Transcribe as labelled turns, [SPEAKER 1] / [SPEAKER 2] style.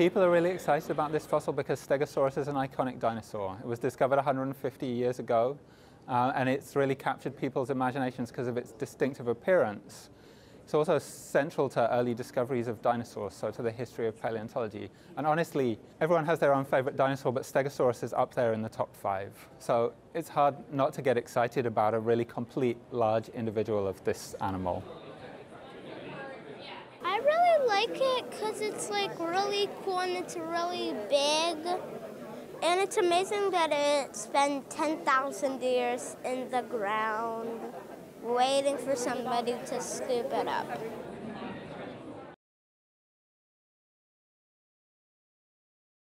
[SPEAKER 1] People are really excited about this fossil because Stegosaurus is an iconic dinosaur. It was discovered 150 years ago, uh, and it's really captured people's imaginations because of its distinctive appearance. It's also central to early discoveries of dinosaurs, so to the history of paleontology. And honestly, everyone has their own favorite dinosaur, but Stegosaurus is up there in the top five. So it's hard not to get excited about a really complete, large individual of this animal.
[SPEAKER 2] I like it because it's like really cool and it's really big. And it's amazing that it spent 10,000 years in the ground waiting for somebody to scoop it up.